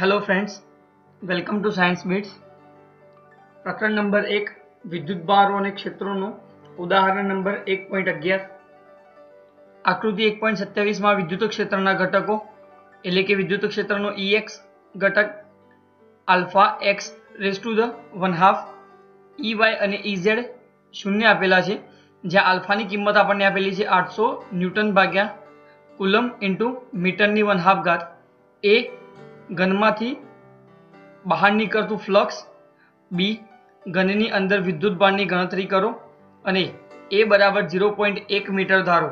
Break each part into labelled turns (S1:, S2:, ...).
S1: Hello friends welcome to science beats પ્રકરણ number એક, વિદ્યુત ભારો અને ક્ષેત્રોનું ઉદાહરણ નંબર એક પોઈન્ટ અગિયાર. આકૃતિ એક પોઈન્ટ સત્યાવીસમાં વિદ્યુત ક્ષેત્રના ઘટકો, એટલે કે વિદ્યુત ક્ષેત્રનો ઈએક્સ ઘટક, alpha x raise to the one half E Y અને ઝેડ શૂન્ય આપેલા છે, જ્યાં આલ્ફાની કિંમત આપણને આપેલી છે આઠસો ન્યૂટન ભાગ્યા કુલમ ઇન્ટુ મીટરની વન હાફ ઘાત એ ઘનમાંથી બહાર નીકળતું ફ્લક્સ, બી, ઘનની અંદર વિદ્યુત બાણની ગણતરી કરો અને એ બરાબર ઝીરો પોઈન્ટ એક મીટર ધારો.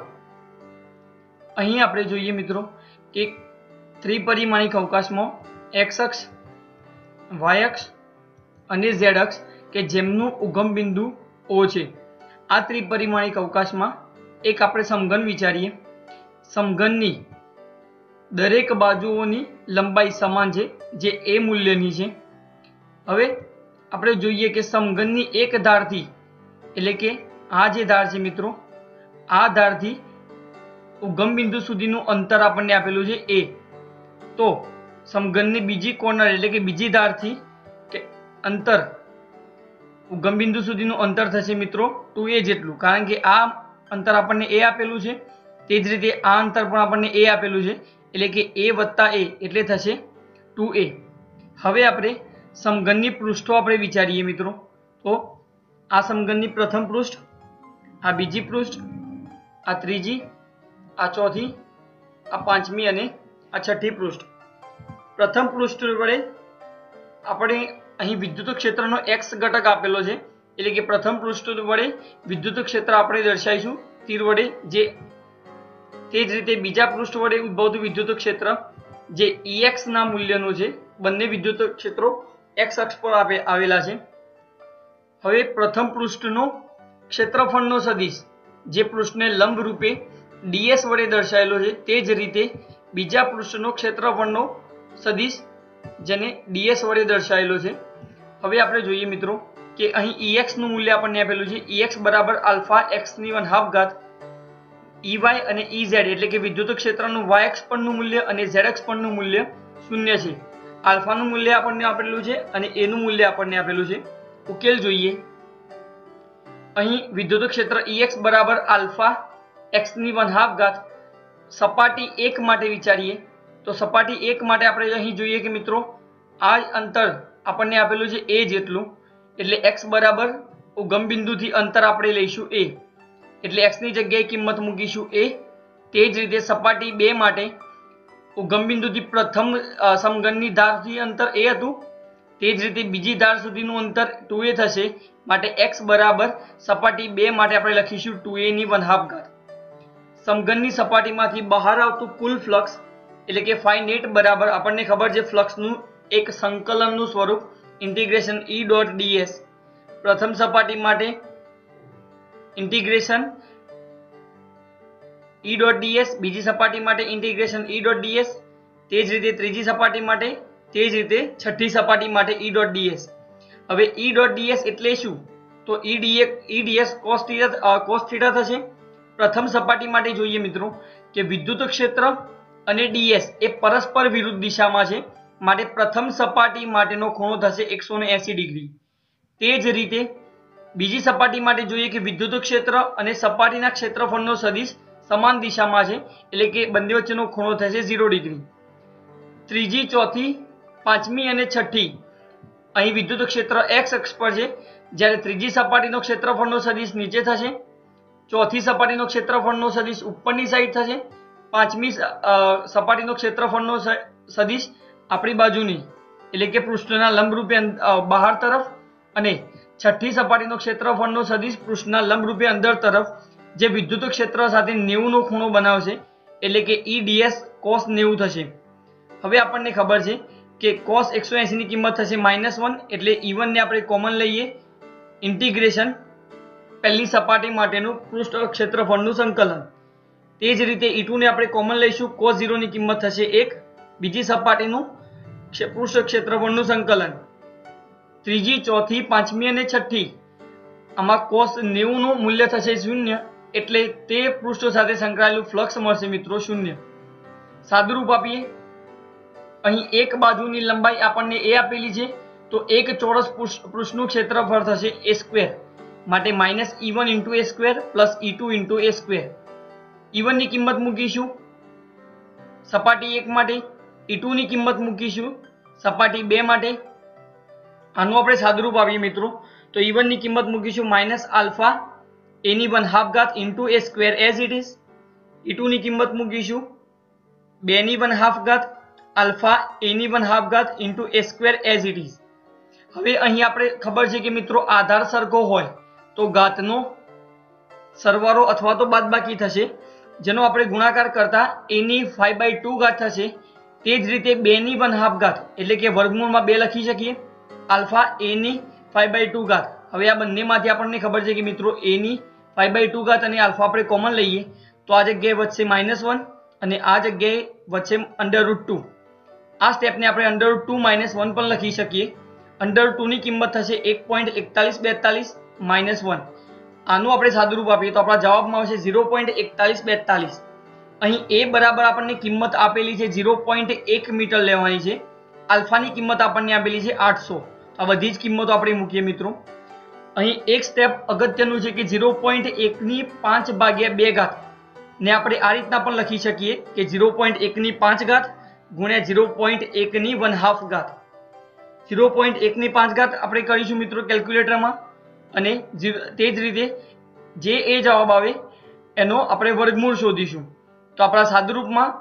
S1: અહીં આપણે જોઈએ મિત્રો કે ત્રિપરિમાણિક અવકાશમાં એક્સ અક્ષ, વાય અક્ષ અને ઝેડ અક્ષ કે જેમનું ઉગમ બિંદુ ઓ છે. આ ત્રિપરિમાણિક અવકાશમાં એક આપણે સમઘન વિચારીએ. સમઘનની દરેક બાજુઓની લંબાઈ સમાન છે, જે એ મૂલ્યની છે. હવે આપણે જોઈએ કે સમઘનની એક ધારથી, એટલે કે આ જે ધાર છે મિત્રો, આ ધારથી ઉગમ બિંદુ સુધીનું અંતર આપણને આપેલું છે એ. તો સમઘનની બીજી કોર્નર, એટલે કે બીજી ધારથી કે અંતર, ઉગમ બિંદુ સુધીનું અંતર થશે મિત્રો ટુ એ જેટલું. કારણ કે આ અંતર આપણને એ આપેલું છે, તે જ રીતે આ અંતર પણ આપણને એ આપેલું છે. એટલે કે એ વત્તા એ એટલે થશે ટુ એ હવે આપણે સમઘનની પૃષ્ઠો આપણે વિચારીએ મિત્રો. તો આ સમઘનની પ્રથમ પૃષ્ઠ, આ બીજી પૃષ્ઠ, આ ત્રીજી, આ ચોથી, આ પાંચમી અને આ છઠ્ઠી પૃષ્ઠ. પ્રથમ પૃષ્ઠ વડે આપણે અહીં વિદ્યુત ક્ષેત્રનો એક્સ ઘટક આપેલો છે. એટલે કે પ્રથમ પૃષ્ઠ વડે વિદ્યુત ક્ષેત્ર આપણે દર્શાવીશું. તીર વડે જે તે જ રીતે બીજા પૃષ્ઠ વડે ઉદ્ભવતું વિદ્યુત ક્ષેત્ર, જે ઈએક્સ ના મૂલ્યનું છે, બંને વિદ્યુત ક્ષેત્રો એક્સ અક્ષ પર આવેલા છે. હવે પ્રથમ પૃષ્ઠનો ક્ષેત્રફળનો સદિશ, જે પૃષ્ઠને લંબ રૂપે ડીએસ વડે દર્શાવેલો છે, તે જ રીતે બીજા પૃષ્ઠનો ક્ષેત્રફળનો સદિશ, જેને ડીએસ વડે દર્શાવેલો છે. હવે આપણે જોઈએ મિત્રો કે અહીં ઈએક્સનું મૂલ્ય આપણને આપેલું છે ઈએક્સ બરાબર આલ્ફા એક્સની વન હાફ ઘાત ઈવાય અને ઈઝેડ એટલે કે વિદ્યુત ક્ષેત્રનું વાય પણનું મૂલ્ય અને ઝેડ પણનું મૂલ્ય શૂન્ય છે. આલ્ફાનું મૂલ્ય આપણને આપેલું છે અને એનું મૂલ્ય આપણને આપેલું છે. ઉકેલ જોઈએ. અહીં વિદ્યુત ક્ષેત્ર ઈએક્સ બરાબર આલ્ફા એક્સની વન હાફ ઘાત સપાટી એક માટે વિચારીએ. તો સપાટી એક માટે આપણે અહીં જોઈએ કે મિત્રો, આ અંતર આપણને આપેલું છે એ જેટલું. એટલે એક્સ બરાબર ઉગમ બિંદુથી અંતર આપણે લઈશું એ એટલે એક્સની જગ્યાએ કિંમત મૂકીશું એ તે જ રીતે સપાટી બે માટે ઉગમ બિંદુથી પ્રથમ સમઘનની ધારથી અંતર એ હતું. તે જ રીતે બીજી ધાર સુધીનું અંતર ટુ એ થશે. માટે એક્સ બરાબર સપાટી બે માટે આપણે લખીશું ટુ એ ની વન હાફ ઘાત. સમઘનની સપાટીમાંથી બહાર આવતું કુલ ફ્લક્સ, એટલે કે ફાઈ નેટ બરાબર, આપણને ખબર છે ફ્લક્સનું એક સંકલનનું સ્વરૂપ ઇન્ટિગ્રેશન ઈ ડોટ ડીએસ પ્રથમ સપાટી માટે ઇન્ટિગ્રેશન. ઈ ડોટ ડીએસ બીજી સપાટી માટે ઇન્ટિગ્રેશન ઈ ડોટ ડીએસ તે જ રીતે ત્રીજી સપાટી માટે, તે જ રીતે છઠ્ઠી સપાટી માટે ઈ ડોટ ડીએસ હવે ઈ ડોટ ડીએસ એટલે શું? તો E DA E DS cos cos theta થશે. પ્રથમ સપાટી માટે જોઈએ મિત્રો કે વિદ્યુત ક્ષેત્ર અને ડીએસ એ પરસ્પર વિરુદ્ધ દિશામાં છે. માટે પ્રથમ સપાટી માટેનો ખૂણો થશે એકસો ડિગ્રી. તે જ રીતે બીજી સપાટી માટે જોઈએ કે વિદ્યુત ક્ષેત્ર અને સપાટીના ક્ષેત્રફળનો સદિશ સમાન દિશામાં છે. એટલે કે બંને વચ્ચેનો ખૂણો થશે ઝીરો ડિગ્રી. ત્રીજી, ચોથી, પાંચમી અને છઠ્ઠી. અહીં વિદ્યુત ક્ષેત્ર એક્સ અક્ષ પર છે. જ્યારે ત્રીજી સપાટીનો ક્ષેત્રફળનો સદિશ નીચે થશે. ચોથી સપાટીનો ક્ષેત્રફળનો સદિશ ઉપરની સાઈડ થશે. પાંચમી સપાટીનો ક્ષેત્રફળનો સદિશ આપણી બાજુની. એટલે કે પૃષ્ઠના લંબરૂપે બહાર તરફ અને છઠ્ઠી સપાટીનો ક્ષેત્રફળનો સદિશ પૃષ્ઠના લંબરૂપે અંદર તરફ જે વિદ્યુત ક્ષેત્ર સાથે નેવુંનો ખૂણો બનાવશે, એટલે કે ઈ ડીએસ કોસ નેવું થશે. હવે આપણને ખબર છે કે કોસ એકસો એંસીની કિંમત થશે માઇનસ વન એટલે ઇવનને આપણે કોમન લઈએ. ઇન્ટિગ્રેશન પહેલી સપાટી માટેનું પૃષ્ઠ ક્ષેત્રફળનું સંકલન. તે જ રીતે ઈ ને આપણે કોમન લઈશું કોસ ઝીરોની કિંમત થશે એક. બીજી સપાટીનું પૃષ્ઠ ક્ષેત્રફળનું સંકલન. ત્રીજી, ચોથી, પાંચમી અને છઠ્ઠી. આમાં કોષ નેવું નું મૂલ્ય થશે શૂન્ય એટલે તે પૃષ્ઠો સાથે સંકળાયેલું ફ્લક્સ મળશે મિત્રો શૂન્ય. સાદુરૂપ આપીએ. અહીં એક બાજુની લંબાઈ આપણને એ આપેલી છે, તો એક ચોરસ પૃષ્ઠ- પૃષ્ઠનું ક્ષેત્રફળ થશે એ સ્ક્વેર માટે minus E one into A square plus E two into A square ઇવનની કિંમત મૂકીશું. સપાટી એક માટે ઈ ટુની કિંમત મૂકીશું. સપાટી બે માટે આનું આપણે સાદુરૂપ આવીએ મિત્રો. તો ઇવનની કિંમત મૂકીશું માઇનસ આલ્ફા એની વન હાફ ઘાત into A square as it is two કિંમત મૂકીશું. બેની વન હાફ ઘાત આલ્ફા એની વન હાફ ઘાત into A square as it is હવે અહીં આપણે ખબર છે કે મિત્રો આધાર સરખો હોય તો ઘાતનો સરવારો અથવા તો બાદબાકી થશે. જેનો આપણે ગુણાકાર કરતા એની ફાઈવ બાય ટુ ઘાત થશે. તે જ રીતે બેની વન હાફ ઘાત એટલે કે વર્ગમૂળમાં બે લખી શકીએ. આલ્ફા એની ફાઈવ બાય ટુ ઘાત. હવે આ બંનેમાંથી આપણને ખબર છે કે મિત્રો એની ફાઈવ બાય ટુ ઘાત અને આલ્ફા આપણે કોમન લઈએ. તો આ જગ્યાએ વધશે માઇનસ વન અને આ જગ્યાએ વધશે અંડર રૂટ ટુ આ સ્ટેપને આપણે અંડરરૂટ ટુ માઇનસ વન પણ લખી શકીએ. અંડર ટુની કિંમત થશે એક પોઈન્ટ એકતાલીસ બેતાલીસ માઇનસ વન આનું આપણે સાદુરૂપ આપીએ તો આપણા જવાબમાં આવશે ઝીરો પોઈન્ટ એકતાલીસ બેતાલીસ. અહીં એ બરાબર આપણને કિંમત આપેલી છે ઝીરો પોઈન્ટ એક મીટર લેવાની છે. આલ્ફાની કિંમત આપણને આપેલી છે આઠસો. આ બધી જ કિંમતો આપણે મૂકીએ મિત્રો. અહીં એક સ્ટેપ અગત્યનું છે કે ઝીરો પોઈન્ટ એકની પાંચ ભાગ્યા બે ઘાત. ને આપણે આ રીતના પણ લખી શકીએ કે ઝીરો પોઈન્ટ એકની પાંચ ઘાત ગુણ્યા ઝીરો પોઈન્ટ એકની વન હાફ ઘાત. ઝીરો પોઈન્ટ એકની પાંચ ઘાત આપણે કરીશું મિત્રો કેલ્ક્યુલેટરમાં અને તે જ રીતે જે એ જવાબ આવે એનો આપણે વર્ગમૂળ શોધીશું. તો આપણા સાદુરૂપમાં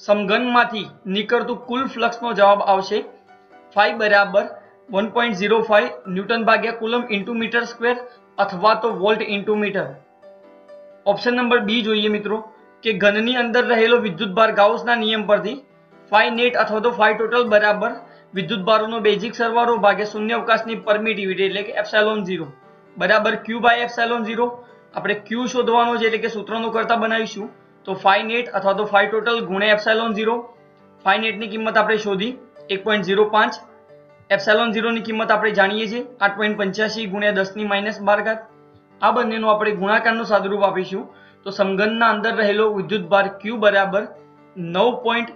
S1: સમઘનમાંથી નીકળતું કુલ ફ્લક્સનો જવાબ આવશે ફાઈ બરાબર one point zero five newton ભાગ્યા કુલમ ઇન્ટુ મીટર સ્ક્વેર અથવા તો volt into metre option number B જોઈએ મિત્રો, કે ઘનની અંદર રહેલો વિદ્યુતભાર ગાઉસના નિયમ પરથી ફાઈ નેટ અથવા તો ફાઈ ટોટલ બરાબર વિદ્યુતભારોનો બેઝિક સરવાળો ભાગ્યા શૂન્ય અવકાશની પરમિટિવિટી એટલે કે એપ્સાલોન ઝીરો. બરાબર ક્યુ બાય એફસેલોન ઝીરો. આપણે ક્યુ શોધવાનો છે એટલે કે સૂત્રનો કરતા બનાવીશું. તો ફાઈ નેટ અથવા તો ફાઈ ટોટલ ગુણ્યા એફસેલોન ઝીરો. ફાઈ નેટની કિંમત આપણે શોધી, એક પોઈન્ટ ઝીરો પાંચ. એપ્સાલોન ઝીરોની કિંમત આપણે જાણીએ છીએ. આઠ પોઈન્ટ પંચ્યાસી ગુણ્યા દસની માઇનસ બાર ઘાત. આ બંનેનો આપણે ગુણાકારનું સાદુરૂપ આપીશું. તો સમઘનના અંદર રહેલો વિદ્યુતભાર ક્યુ બરાબર નવ પોઈન્ટ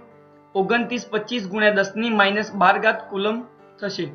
S1: ઓગણત્રીસ પચીસ ગુણ્યા દસની માઇનસ બાર ઘાત કુલમ થશે.